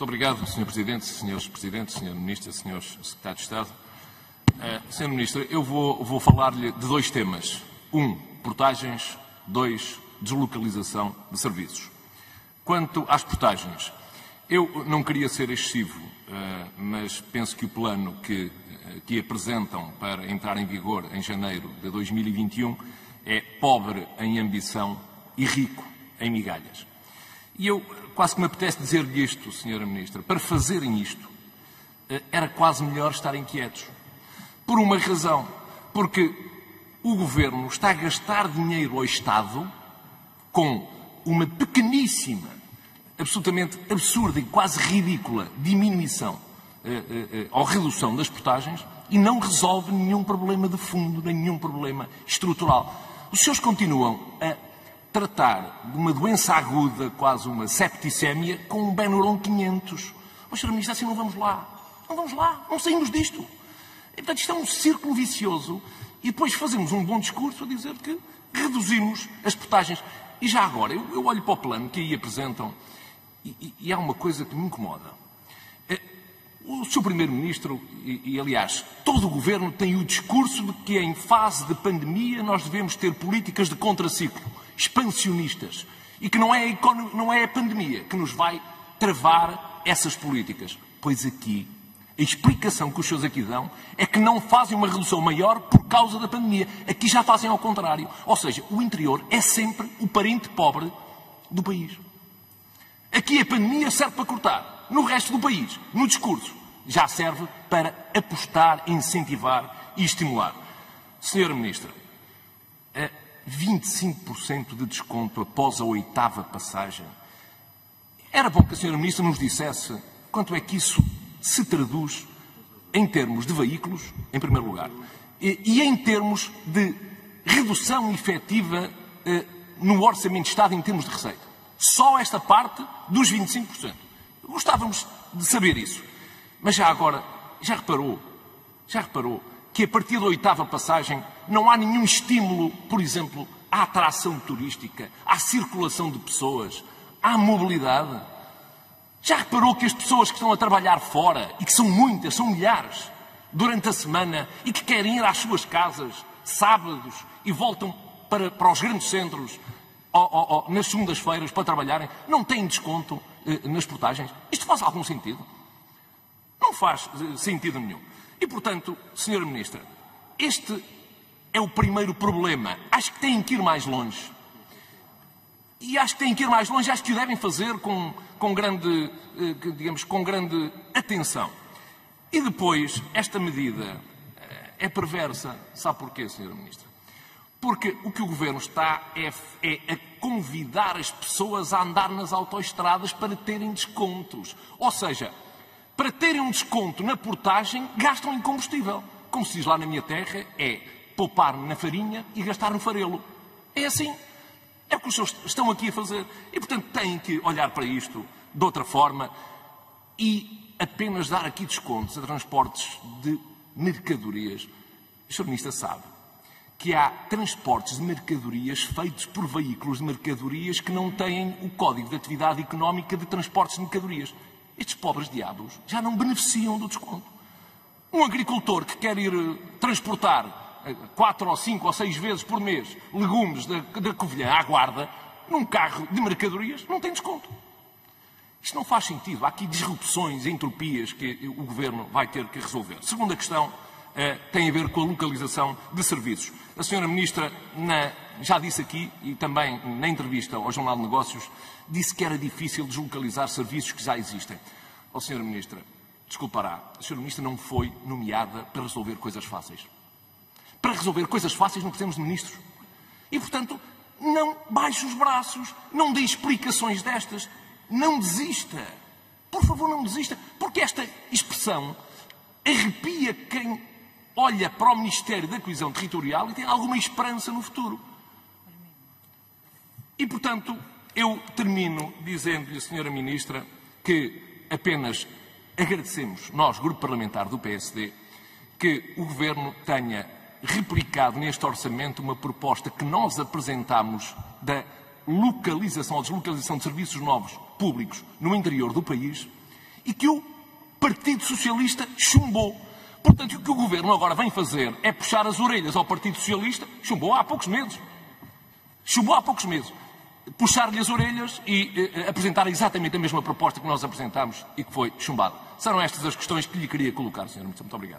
Muito obrigado, Sr. Presidente, Srs. Presidentes, Sr. Ministro, Srs. Secretário de Estado. Uh, Sr. Ministro, eu vou, vou falar-lhe de dois temas. Um, portagens. Dois, deslocalização de serviços. Quanto às portagens, eu não queria ser excessivo, uh, mas penso que o plano que, uh, que apresentam para entrar em vigor em janeiro de 2021 é pobre em ambição e rico em migalhas. E eu quase que me apetece dizer-lhe isto, Sra. Ministra. Para fazerem isto, eh, era quase melhor estarem quietos. Por uma razão. Porque o Governo está a gastar dinheiro ao Estado com uma pequeníssima, absolutamente absurda e quase ridícula diminuição eh, eh, ou redução das portagens e não resolve nenhum problema de fundo, nenhum problema estrutural. Os senhores continuam a tratar de uma doença aguda, quase uma septicémia, com um Benuron 500. Oh, Sr. Ministro, assim não vamos lá. Não vamos lá. Não saímos disto. E, portanto, isto é um círculo vicioso. E depois fazemos um bom discurso a dizer que reduzimos as portagens. E já agora, eu, eu olho para o plano que aí apresentam e, e, e há uma coisa que me incomoda. É, o Sr. Primeiro-Ministro, e, e, aliás, todo o Governo tem o discurso de que em fase de pandemia nós devemos ter políticas de contraciclo expansionistas e que não é, a, não é a pandemia que nos vai travar essas políticas. Pois aqui, a explicação que os seus aqui dão é que não fazem uma redução maior por causa da pandemia. Aqui já fazem ao contrário. Ou seja, o interior é sempre o parente pobre do país. Aqui a pandemia serve para cortar. No resto do país, no discurso, já serve para apostar, incentivar e estimular. Senhora Ministra, 25% de desconto após a oitava passagem. Era bom que a Sra. Ministra nos dissesse quanto é que isso se traduz em termos de veículos, em primeiro lugar, e, e em termos de redução efetiva eh, no Orçamento de Estado em termos de receita. Só esta parte dos 25%. Gostávamos de saber isso. Mas já agora, já reparou, já reparou que a partir da oitava passagem não há nenhum estímulo, por exemplo, à atração turística, à circulação de pessoas, à mobilidade. Já reparou que as pessoas que estão a trabalhar fora, e que são muitas, são milhares, durante a semana, e que querem ir às suas casas sábados e voltam para, para os grandes centros ou, ou, ou, nas segundas-feiras para trabalharem, não têm desconto eh, nas portagens? Isto faz algum sentido? Não faz eh, sentido nenhum. E, portanto, Sra. Ministra, este é o primeiro problema. Acho que têm que ir mais longe. E acho que têm que ir mais longe, acho que o devem fazer com, com, grande, eh, digamos, com grande atenção. E depois, esta medida eh, é perversa. Sabe porquê, Sra. Ministra? Porque o que o Governo está é, é, a convidar as pessoas a andar nas autoestradas para terem descontos. Ou seja, para terem um desconto na portagem, gastam em combustível. Como se diz lá na minha terra, é poupar na farinha e gastar no farelo. É assim. É o que os senhores estão aqui a fazer. E, portanto, têm que olhar para isto de outra forma e apenas dar aqui descontos a transportes de mercadorias. O Sr. Ministro sabe que há transportes de mercadorias feitos por veículos de mercadorias que não têm o Código de Atividade Económica de Transportes de Mercadorias. Estes pobres diabos já não beneficiam do desconto. Um agricultor que quer ir eh, transportar eh, quatro ou cinco ou seis vezes por mês legumes da, da Covilhã à guarda, num carro de mercadorias, não tem desconto. Isto não faz sentido. Há aqui disrupções, entropias que o Governo vai ter que resolver. Segunda questão tem a ver com a localização de serviços. A Sra. Ministra na, já disse aqui, e também na entrevista ao Jornal de Negócios, disse que era difícil deslocalizar serviços que já existem. Ó oh, Sra. Ministra, desculpará, a Sra. Ministra não foi nomeada para resolver coisas fáceis. Para resolver coisas fáceis não precisamos de ministros. E, portanto, não baixe os braços, não dê explicações destas, não desista. Por favor, não desista, porque esta expressão arrepia quem olha para o Ministério da Coesão Territorial e tem alguma esperança no futuro. E, portanto, eu termino dizendo-lhe, Senhora Ministra, que apenas agradecemos, nós, Grupo Parlamentar do PSD, que o Governo tenha replicado neste orçamento uma proposta que nós apresentámos da localização ou deslocalização de serviços novos públicos no interior do país e que o Partido Socialista chumbou. Portanto, o que o Governo agora vem fazer é puxar as orelhas ao Partido Socialista, chumbou há poucos meses. Chumbou há poucos meses. Puxar-lhe as orelhas e eh, apresentar exatamente a mesma proposta que nós apresentámos e que foi chumbada. Serão estas as questões que lhe queria colocar, Sr. Muito obrigado.